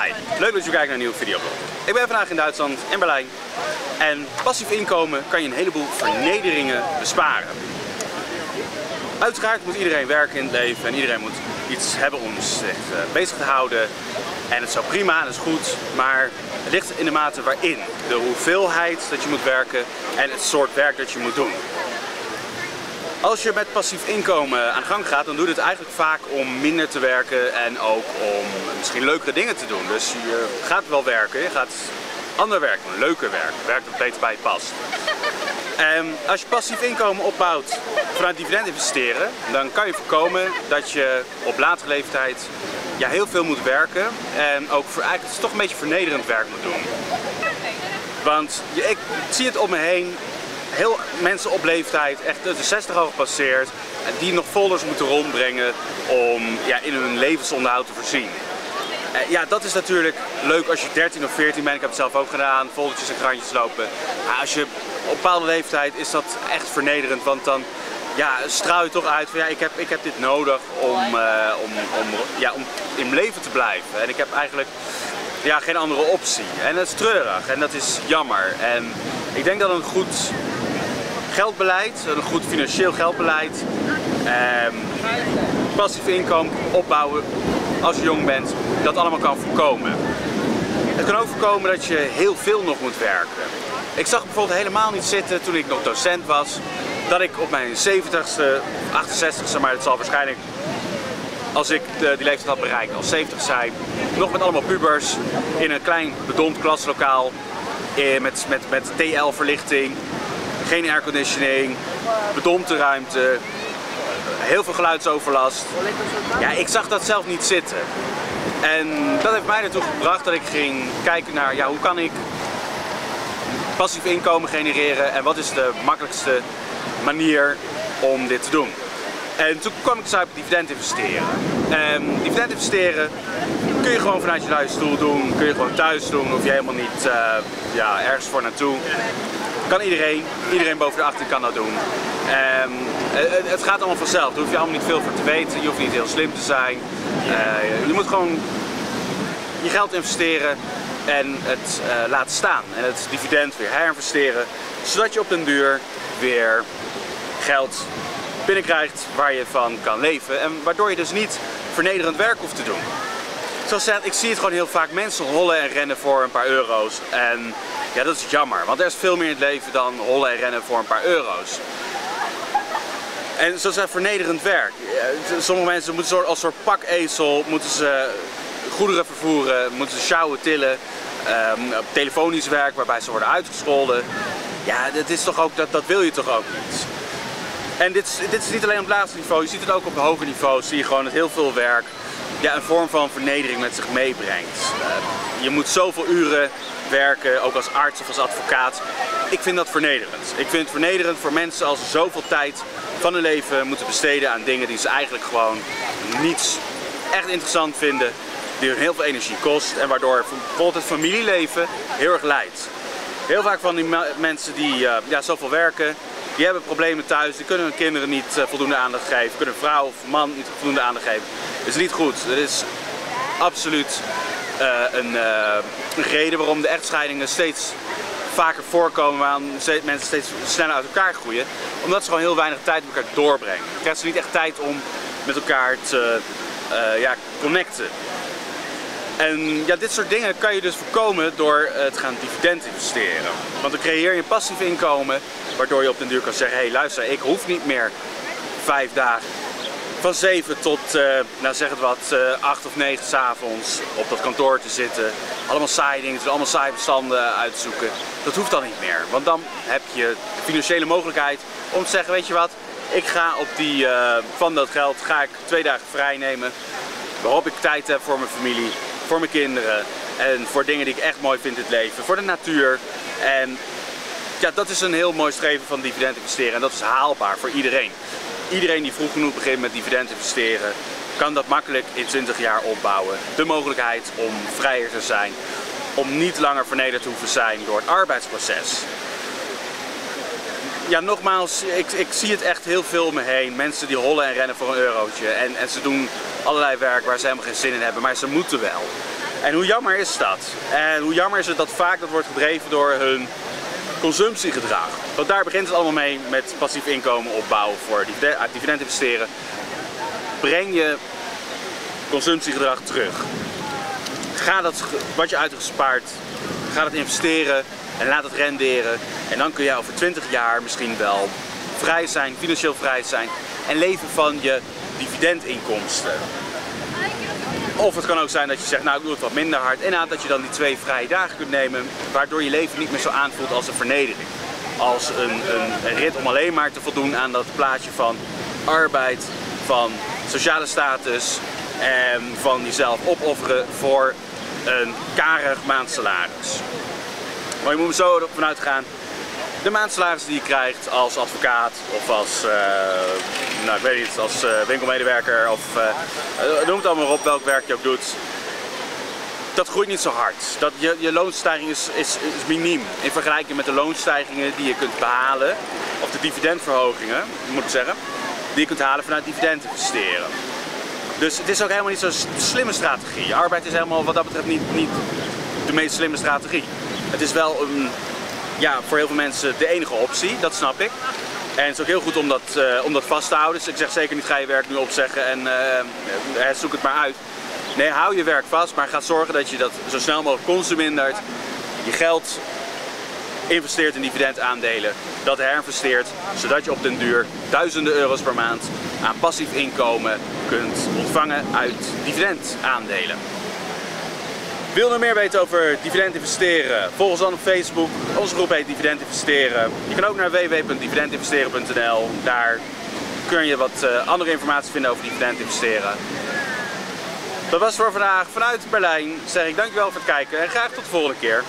Hi, leuk dat je kijkt naar een nieuwe videoblog. Ik ben vandaag in Duitsland, in Berlijn. En passief inkomen kan je een heleboel vernederingen besparen. Uiteraard moet iedereen werken in het leven en iedereen moet iets hebben om zich eh, bezig te houden. En het is prima, dat is goed, maar het ligt in de mate waarin. De hoeveelheid dat je moet werken en het soort werk dat je moet doen. Als je met passief inkomen aan gang gaat, dan doe je het eigenlijk vaak om minder te werken en ook om misschien leukere dingen te doen. Dus je gaat wel werken, je gaat ander werk doen, leuker werk, werk dat beter bij je past. En als je passief inkomen opbouwt vanuit dividend investeren, dan kan je voorkomen dat je op latere leeftijd ja, heel veel moet werken en ook voor, eigenlijk het is toch een beetje vernederend werk moet doen. Want ik zie het om me heen, heel mensen op leeftijd, echt de 60 al gepasseerd, die nog folders moeten rondbrengen om ja, in hun levensonderhoud te voorzien. Eh, ja, dat is natuurlijk leuk als je 13 of 14 bent. Ik heb het zelf ook gedaan, foldertjes en krantjes lopen. Maar als je op bepaalde leeftijd is dat echt vernederend, want dan ja, straal je toch uit van ja, ik heb, ik heb dit nodig om, uh, om, om, ja, om in leven te blijven. En ik heb eigenlijk ja, geen andere optie. En dat is treurig en dat is jammer. En ik denk dat een goed geldbeleid, een goed financieel geldbeleid, eh, passief inkomen opbouwen als je jong bent, dat allemaal kan voorkomen. Het kan ook voorkomen dat je heel veel nog moet werken. Ik zag bijvoorbeeld helemaal niet zitten toen ik nog docent was, dat ik op mijn 70ste, 68ste, maar het zal waarschijnlijk als ik de, die leeftijd had bereikt, als 70 zijn, nog met allemaal pubers in een klein bedompt klaslokaal eh, met, met, met TL-verlichting, geen airconditioning, bedompte ruimte, heel veel geluidsoverlast. Ja, ik zag dat zelf niet zitten. En dat heeft mij ertoe gebracht dat ik ging kijken naar ja, hoe kan ik passief inkomen genereren en wat is de makkelijkste manier om dit te doen. En toen kwam ik dus uit dividend investeren. En dividend investeren kun je gewoon vanuit je luie stoel doen, kun je gewoon thuis doen, hoef je helemaal niet uh, ja, ergens voor naartoe. Kan iedereen, iedereen boven de 18 kan dat doen. Um, het, gaat allemaal vanzelf, daar hoef je allemaal niet veel voor te weten, je hoeft niet heel slim te zijn. Uh, je moet gewoon je geld investeren en het uh, laten staan. En het dividend weer herinvesteren, zodat je op den duur weer geld binnenkrijgt waar je van kan leven. En waardoor je dus niet vernederend werk hoeft te doen. Zoals ik zie het gewoon heel vaak. Mensen hollen en rennen voor een paar euro's. En ja, dat is jammer. Want er is veel meer in het leven dan hollen en rennen voor een paar euro's. En zoals dat vernederend werk. Sommige mensen moeten als soort pakezel moeten ze goederen vervoeren, moeten ze sjouwen, tillen. Um, telefonisch werk waarbij ze worden uitgescholden. Ja, dat, is toch ook, dat, dat wil je toch ook niet. En dit, dit is niet alleen op het laagste niveau, je ziet het ook op hoger niveau. Zie je gewoon dat heel veel werk ja, een vorm van vernedering met zich meebrengt. Uh, je moet zoveel uren werken, ook als arts of als advocaat. Ik vind dat vernederend. Ik vind het vernederend voor mensen als ze zoveel tijd van hun leven moeten besteden aan dingen die ze eigenlijk gewoon niets echt interessant vinden. Die hun heel veel energie kost en waardoor bijvoorbeeld het familieleven heel erg leidt. Heel vaak van die mensen die uh, ja, zoveel werken, die hebben problemen thuis, die kunnen hun kinderen niet uh, voldoende aandacht geven, kunnen vrouw of man niet voldoende aandacht geven. Is niet goed. Dat is absoluut een, uh, een, reden waarom de echtscheidingen steeds vaker voorkomen, waarom mensen steeds sneller uit elkaar groeien. Omdat ze gewoon heel weinig tijd met elkaar doorbrengen. Je krijgt ze niet echt tijd om met elkaar te ja, connecten. En ja, dit soort dingen kan je dus voorkomen door het gaan dividend investeren. Want dan creëer je passief inkomen, waardoor je op den duur kan zeggen, hé hey, luister, ik hoef niet meer vijf dagen van 7 tot, uh, nou zeg het wat, uh, 8 of 9 s'avonds op dat kantoor te zitten. Allemaal saai dingen, allemaal saai bestanden uitzoeken. Dat hoeft dan niet meer, want dan heb je de financiële mogelijkheid om te zeggen, weet je wat, ik ga op die, uh, van dat geld ga ik twee dagen vrij nemen. Waarop ik tijd heb voor mijn familie, voor mijn kinderen en voor dingen die ik echt mooi vind in het leven. Voor de natuur. En ja, dat is een heel mooi streven van dividend investeren en dat is haalbaar voor iedereen. Iedereen die vroeg genoeg begint met dividend investeren, kan dat makkelijk in 20 jaar opbouwen. De mogelijkheid om vrijer te zijn, om niet langer vernederd te hoeven zijn door het arbeidsproces. Ja, nogmaals, ik, ik zie het echt heel veel om me heen. Mensen die hollen en rennen voor een eurotje. En, en ze doen allerlei werk waar ze helemaal geen zin in hebben, maar ze moeten wel. En hoe jammer is dat? En hoe jammer is het dat vaak dat wordt gedreven door hun consumptiegedrag. Want daar begint het allemaal mee met passief inkomen opbouwen voor dividend, investeren. Breng je consumptiegedrag terug. Ga dat, wat je uit hebt gespaard, ga dat investeren en laat het renderen. En dan kun je over 20 jaar misschien wel vrij zijn, financieel vrij zijn en leven van je dividendinkomsten. Of het kan ook zijn dat je zegt, nou ik doe het wat minder hard. En dat je dan die twee vrije dagen kunt nemen, waardoor je leven niet meer zo aanvoelt als een vernedering. Als een, een, rit om alleen maar te voldoen aan dat plaatje van arbeid, van sociale status en van jezelf opofferen voor een karig maandsalaris. Maar je moet er zo vanuit gaan de maandsalaris die je krijgt als advocaat of als, uh, nou ik weet niet, als uh, winkelmedewerker of uh, noem het allemaal op welk werk je ook doet. Dat groeit niet zo hard. Dat, je, je loonstijging is, is, is miniem in vergelijking met de loonstijgingen die je kunt behalen, of de dividendverhogingen, moet ik zeggen, die je kunt halen vanuit dividend investeren. Dus het is ook helemaal niet zo'n slimme strategie. Arbeid is helemaal wat dat betreft niet, niet de meest slimme strategie. Het is wel een ja, voor heel veel mensen de enige optie, dat snap ik. En het is ook heel goed om dat, uh, om dat vast te houden. Dus ik zeg zeker niet ga je werk nu opzeggen en uh, zoek het maar uit. Nee, hou je werk vast, maar ga zorgen dat je dat zo snel mogelijk consumindert. Je geld investeert in dividendaandelen, dat herinvesteert, zodat je op den duur duizenden euro's per maand aan passief inkomen kunt ontvangen uit dividendaandelen. Wil je meer weten over dividend investeren? Volg ons dan op Facebook. Onze groep heet Dividend Investeren. Je kan ook naar www.dividendinvesteren.nl. Daar kun je wat uh, andere informatie vinden over dividend investeren. Dat was voor vandaag. Vanuit Berlijn zeg ik dankjewel voor het kijken en graag tot de volgende keer.